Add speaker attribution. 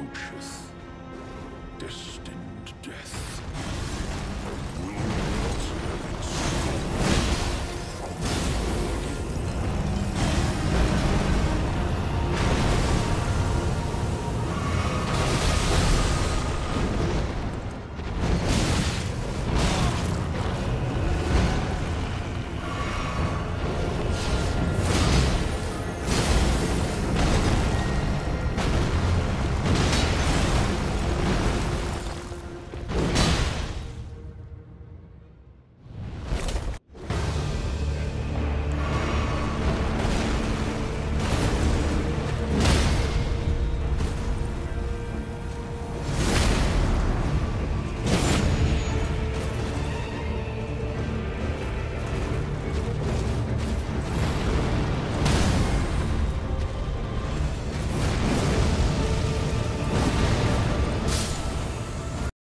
Speaker 1: approacheth. Destined death.